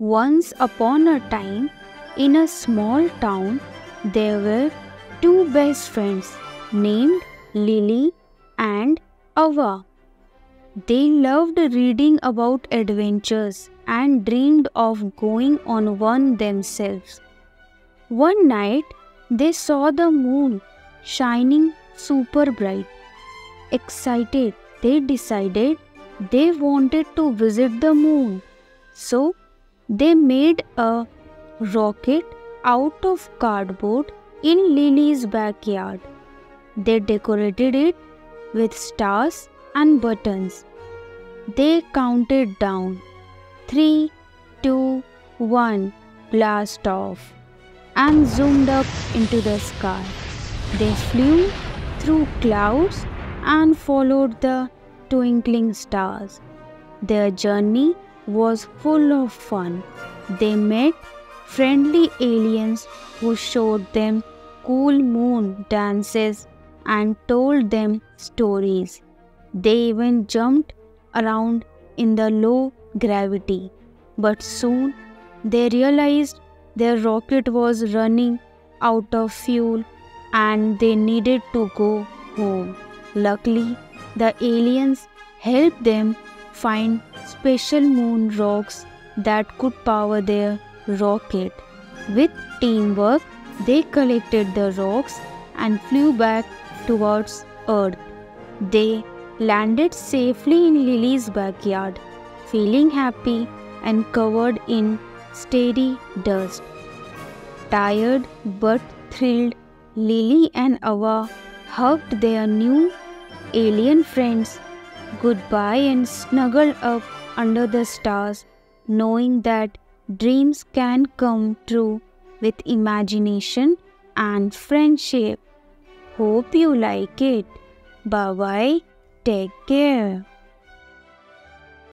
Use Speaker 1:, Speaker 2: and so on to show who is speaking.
Speaker 1: Once upon a time, in a small town, there were two best friends named Lily and Ava. They loved reading about adventures and dreamed of going on one themselves. One night, they saw the moon shining super bright. Excited, they decided they wanted to visit the moon. So, they made a rocket out of cardboard in Lily's backyard. They decorated it with stars and buttons. They counted down three, two, one, blast off, and zoomed up into the sky. They flew through clouds and followed the twinkling stars. Their journey was full of fun. They met friendly aliens who showed them cool moon dances and told them stories. They even jumped around in the low gravity. But soon they realized their rocket was running out of fuel and they needed to go home. Luckily, the aliens helped them find special moon rocks that could power their rocket. With teamwork, they collected the rocks and flew back towards Earth. They landed safely in Lily's backyard, feeling happy and covered in steady dust. Tired but thrilled, Lily and Ava hugged their new alien friends goodbye and snuggled up under the stars, knowing that dreams can come true with imagination and friendship. Hope you like it. Bye bye. Take care.